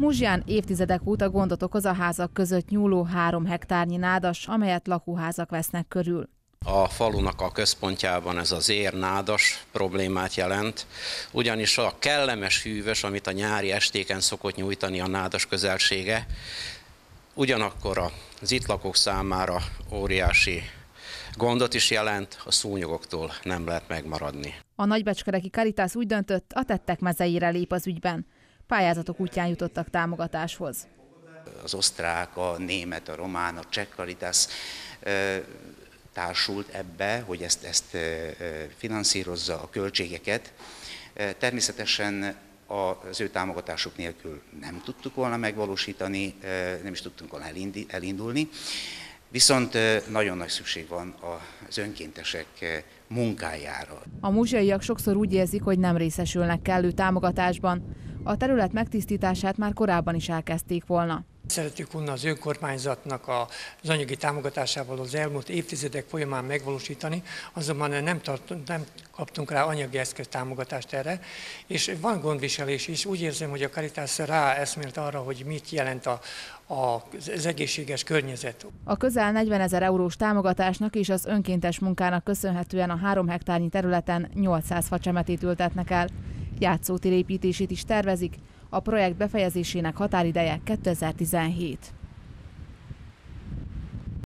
Muzsián évtizedek óta gondot okoz a házak között nyúló három hektárnyi nádas, amelyet lakóházak vesznek körül. A falunak a központjában ez az érnádas problémát jelent, ugyanis a kellemes hűvös, amit a nyári estéken szokott nyújtani a nádas közelsége, ugyanakkor az itt lakók számára óriási gondot is jelent, a szúnyogoktól nem lehet megmaradni. A nagybecskereki Karitász úgy döntött, a tettek mezeire lép az ügyben. Pályázatok útján jutottak támogatáshoz. Az osztrák, a német, a román, a cseh társult ebbe, hogy ezt, ezt finanszírozza a költségeket. Természetesen az ő támogatásuk nélkül nem tudtuk volna megvalósítani, nem is tudtunk volna elindulni. Viszont nagyon nagy szükség van az önkéntesek munkájára. A muzsaiak sokszor úgy érzik, hogy nem részesülnek kellő támogatásban. A terület megtisztítását már korábban is elkezdték volna. Szeretjük volna az önkormányzatnak az anyagi támogatásával az elmúlt évtizedek folyamán megvalósítani, azonban nem, tart, nem kaptunk rá anyagi eszköz támogatást erre, és van gondviselés is. Úgy érzem, hogy a Caritas rá eszmélt arra, hogy mit jelent a, a, az egészséges környezet. A közel 40 ezer eurós támogatásnak és az önkéntes munkának köszönhetően a három hektárnyi területen 800 facsemetét ültetnek el. Játszótér építését is tervezik, a projekt befejezésének határideje 2017.